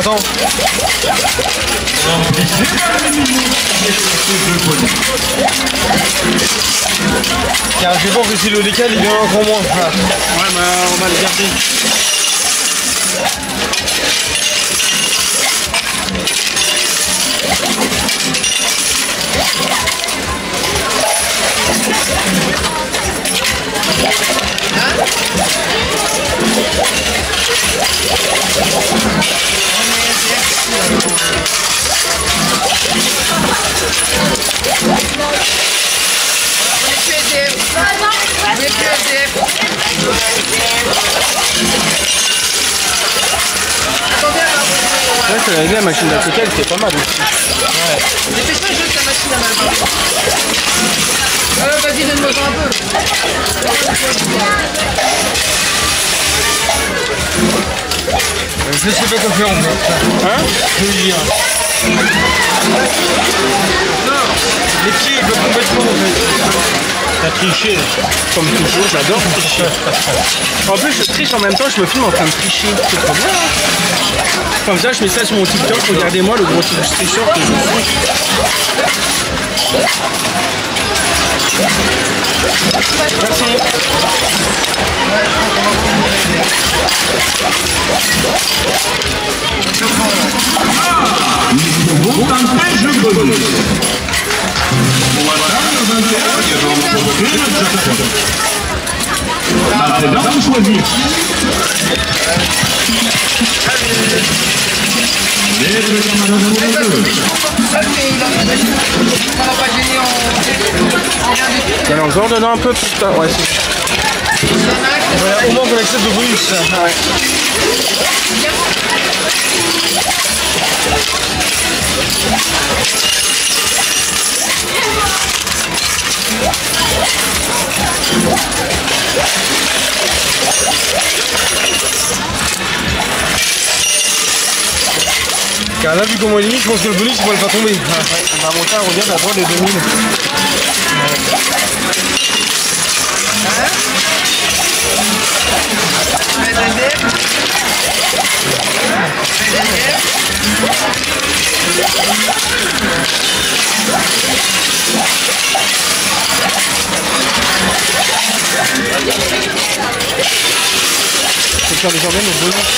Attends. Je pense que si le décale, il vient encore moins. Ouais, mais on va le garder. Ouais, bien, la machine d'à côté, elle fait pas mal aussi. Dépêche-toi, juste la machine à mal. Euh, vas-y, donne-moi un peu. Je sais pas quoi faire en fait. Hein Je veux dire. Les pieds, ils peuvent complètement en fait. T'as triché. Comme toujours, j'adore tricher. En plus, je triche en même temps, je me filme en train de tricher. C'est trop bien. hein. Comme ça, je mets ça sur mon TikTok. Regardez-moi le gros tricheur que je suis. Merci. Montanpé jeu bonus. Voilà le 21 qui a remporté le jackpot. Maintenant, vous choisir. Maître camarade numéro 2. Ça, mais il en un peu. Ouais, a un qui Voilà, au moins qu'on accepte de. Ouais. Car là, vu comment il est mis, je pense que le bonus, il va le faire tomber. On va monter à revient à droite des 2000. met een dip. Met een dip. C'est faire bonus.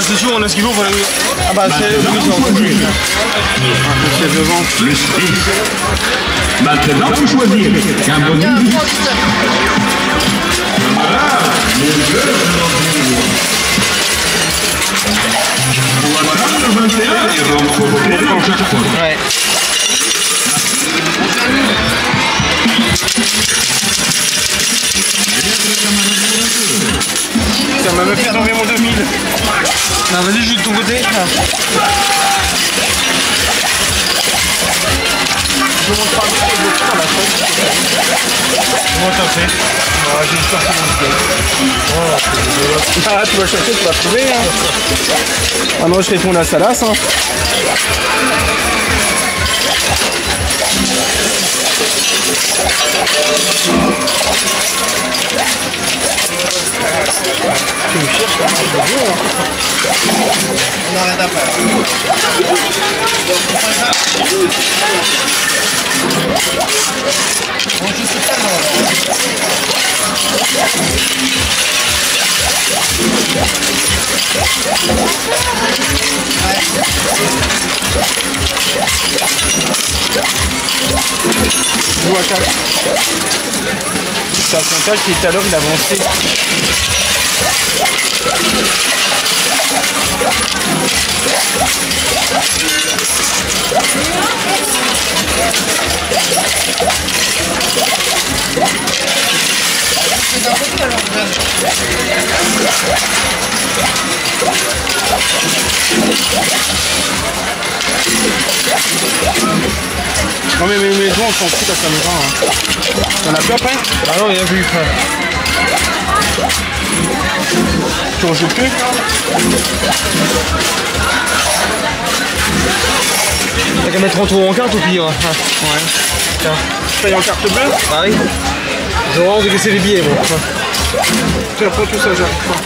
C'est sûr, on a ce qu'il faut. Ah bah, c'est. C'est devant. Le. Maintenant, vous choisir un bonus. Voilà le jeu Voilà le 21 qui a remporté le jackpot. Ouais. Ça m'a mon 2000. Non, vas-y, joue de ton côté. Je le Comment t'as fait? Ah, J'ai une sortie mon Ah, tu vas chercher, tu vas trouver. Hein. Ah non, je réponds à Salas. Hein. Tu me cherches, là, je veux dire, hein. On n'a rien à faire. Bon, juste ça, non. Joue à 4. C'est un comptage qui tout à l'heure il avançait. Non mais maisons on s'en fout de la caméra. Hein. T'en as plus après Ah non, il y a plus. Tu en joues plus T'as qu'à mettre en tour en carte au pire. Ouais. Tiens. Tu payes en carte bleue Ah oui. J'ai vraiment décaissé les billets, bon. Tu apprends tout ça, j'arrive pas.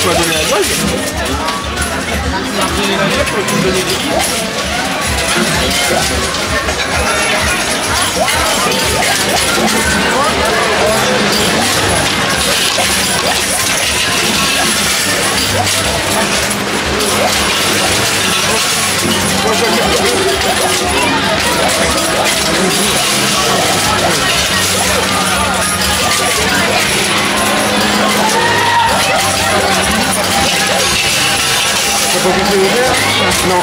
Tu m'as donné la base T'as où faire Non.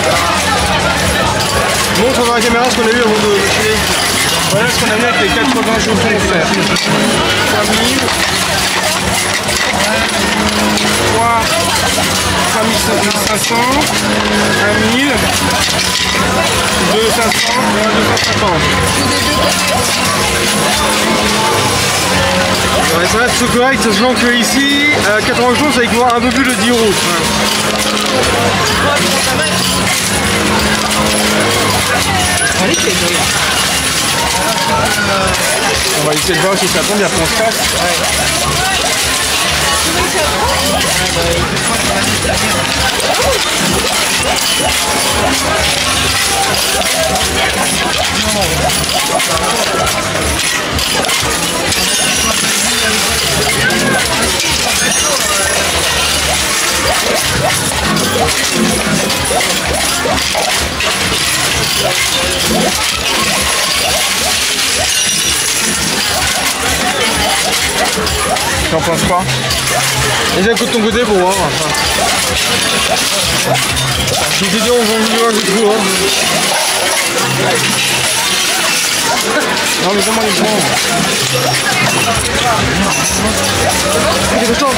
Montre dans la caméra ce qu'on a vu avant de. Voilà ce qu'on a vu avec les 80 jours pour faire. 3000. 3. 3500. 1000. 2500 et un 250. Ouais, ça reste correct, sachant que ici, à 80 jours, ça équivaut un peu plus de 10 euros. On va essayer de voir si ça tombe après on se casse. Yeah. T'en penses quoi coup de ton côté pour voir. T'ai dit, on va un hein. Non mais comment Il est content.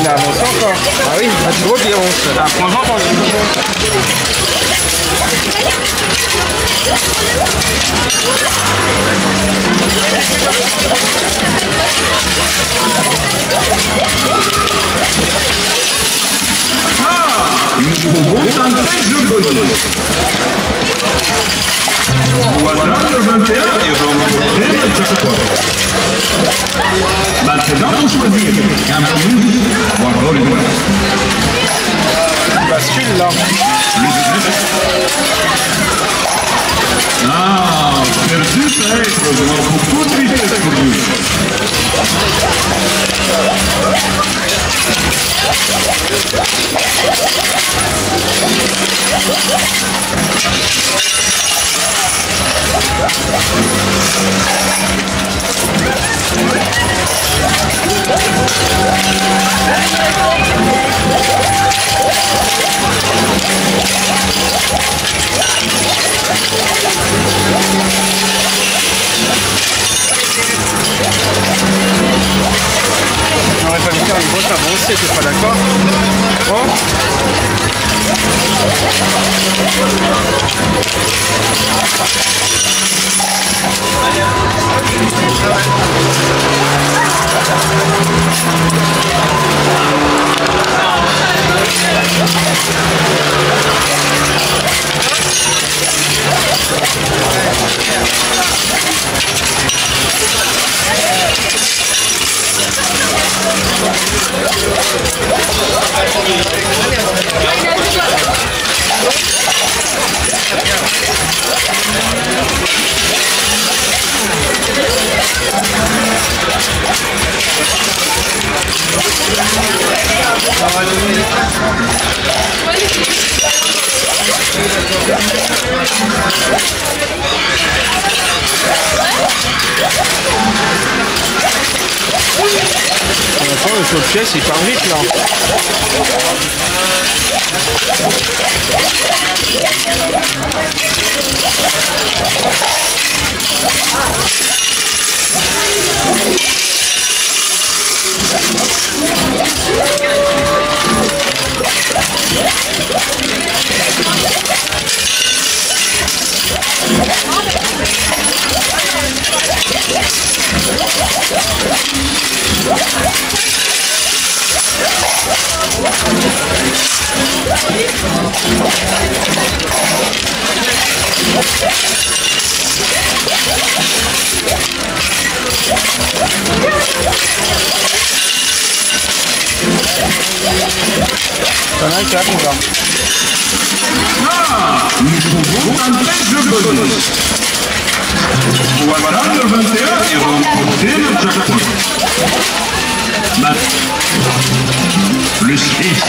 Il a avancé encore. Ah oui, ah, tu vois qu'il avance. Ah, franchement, quand je Nouveau centrage de bonus. Voilà le 21 et remonter le jackpot. Maintenant, pour choisir un bonus ou encore une bonus. bascule là. Ah, perdu ça être, je m'en fous tout de vitesse pour vous. T'es pas d'accord Attends, le saut de pièce, il part là. Qui arrive là. Ah, nous trouvons un jeu bonus. Voilà le 21 et remporté le jackpot. Ma- Plus 6.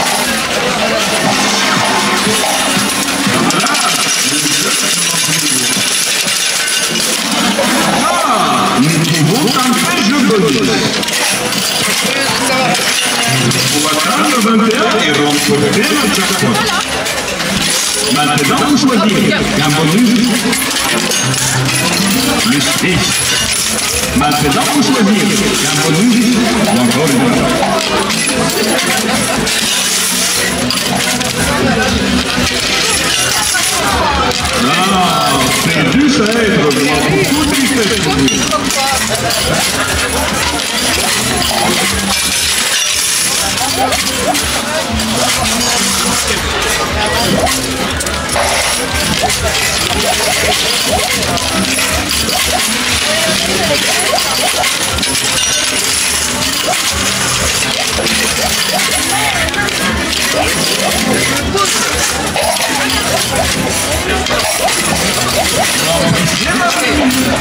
Ah, nous trouvons un jeu bonus. Voilà le 21 et remporté le jackpot. Maintenant, vous choisissez un bonus plus 6. Maintenant, vous choisissez un bonus encore une Ah, perdu,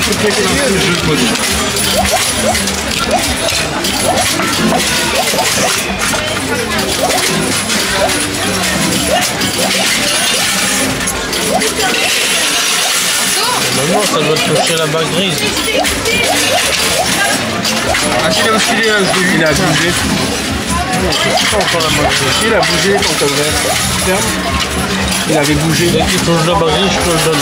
Maman, ça doit toucher la barre grise. Ah, si, il a oscillé, hein, je l'ai vu. Il a bougé. C'est. Il a bougé quand. Ferme. Il avait bougé. Dès qu'il touche la barre grise, je te le donne.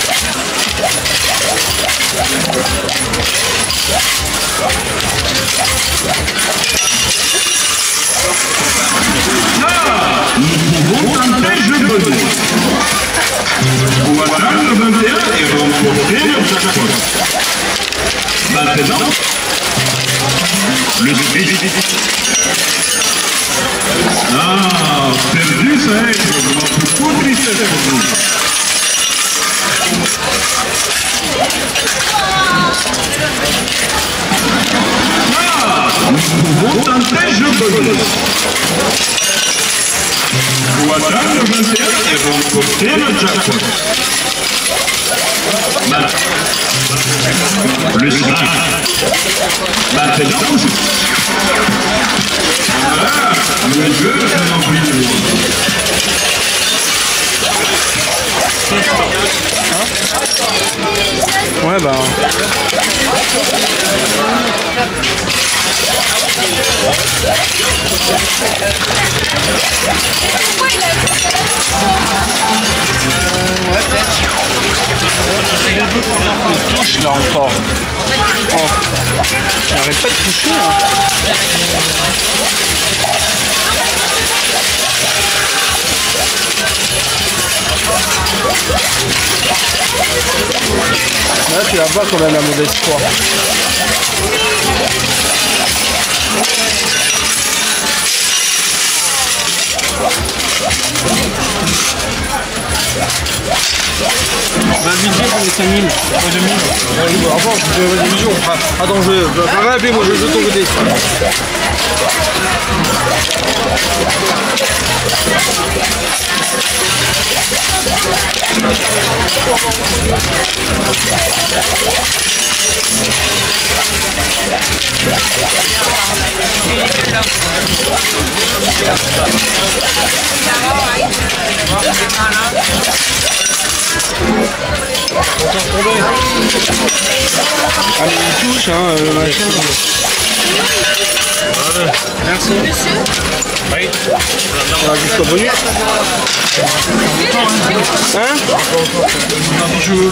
Trouvons un jeu bonus. Voilà le 21 et remporté le jackpot. Le 5. Maintenant, vous- Voilà, le jeu est rempli. Ouais, bah. Il touche là encore. Oh. Il arrête pas de toucher. hein. Là, tu la vois quand même la mauvaise foi. Va viser pour les 5000. Moi bien. Avant, je vais vision. Ah, Attends, je va va appeler moi, je joue ton côté. Allez, il touche, hein, euh, Voilà. Merci. Monsieur Thank you.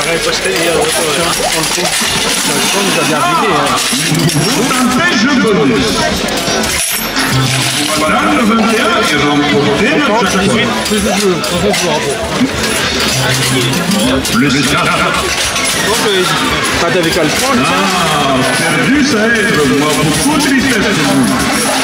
veux. acheter hier. On le. On nous. Hein. Tentez le bonus. Voilà le 21 et remportez notre jackpot. Le 4. Ah, t'avais qu'à le prendre. Ah, perdu ça être, moi beaucoup de tristesse vous.